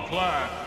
Mana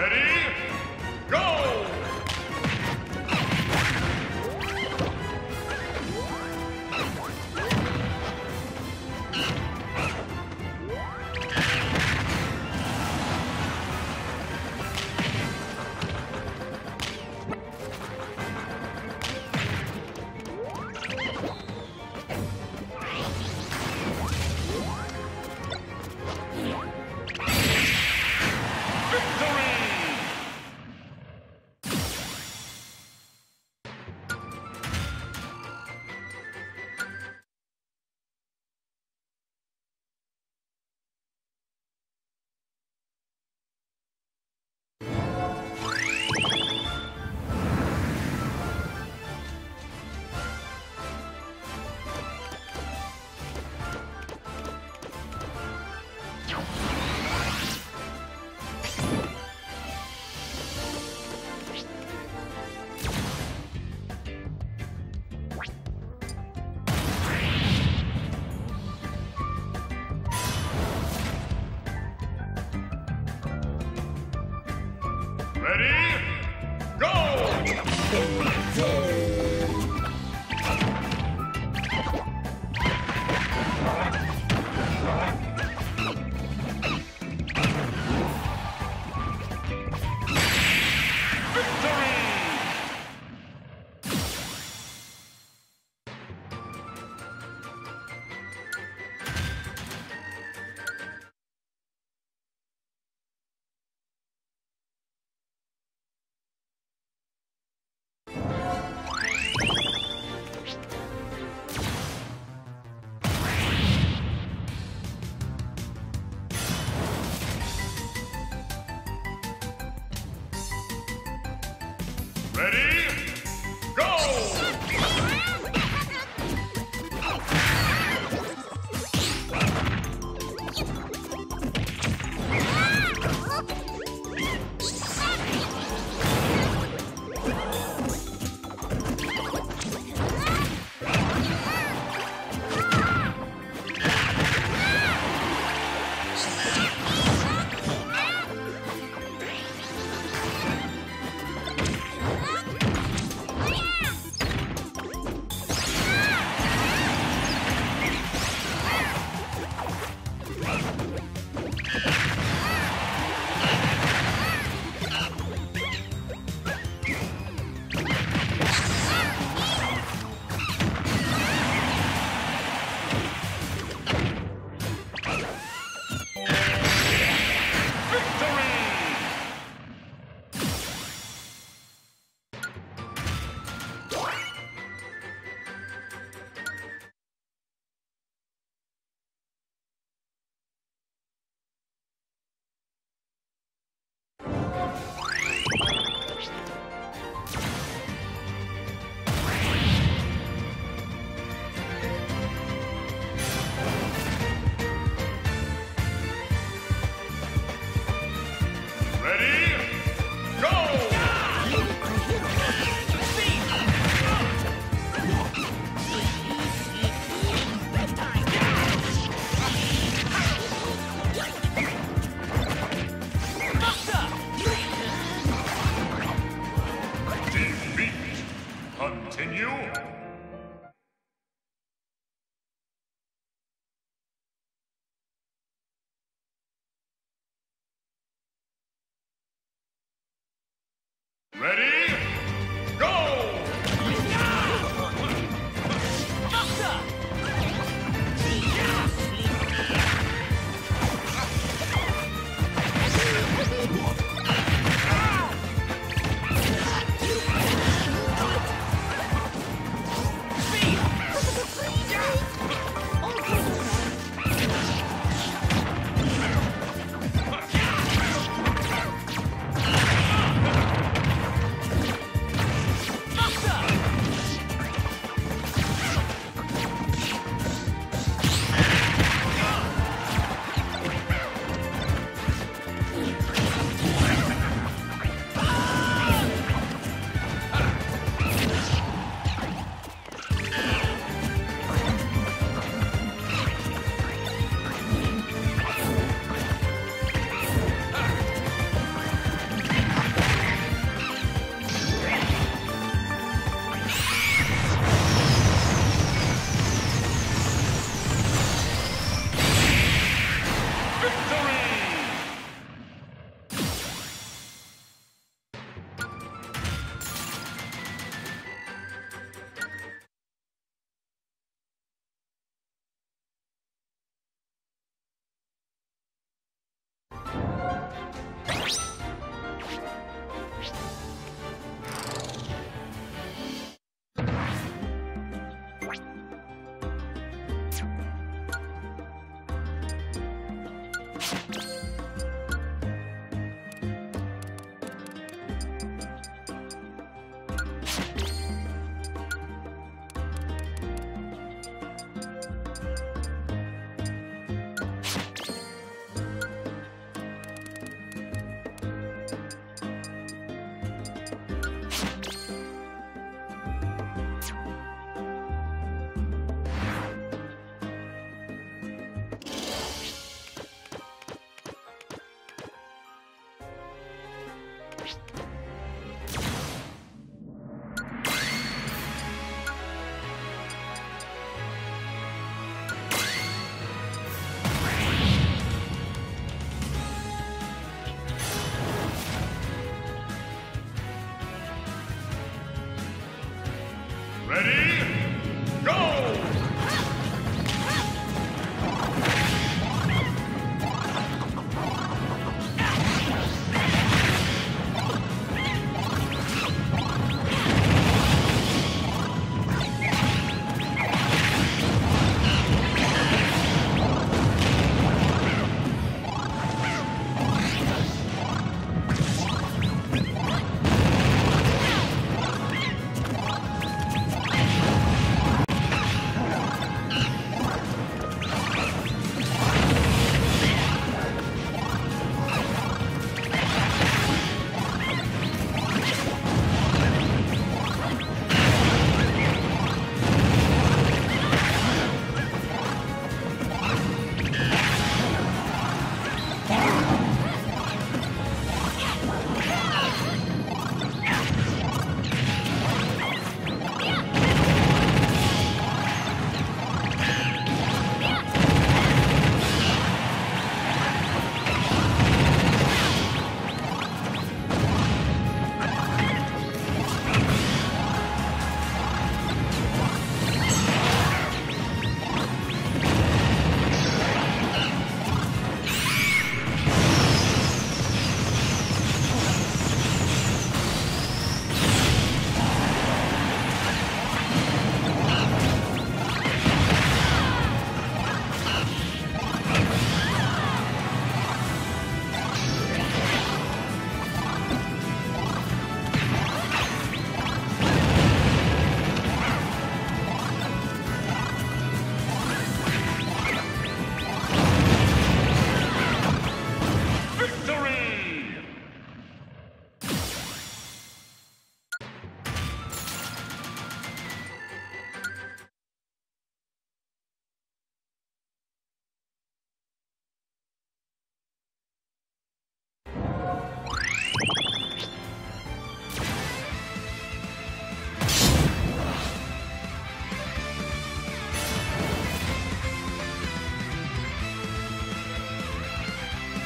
Ready? Ready?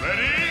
Ready?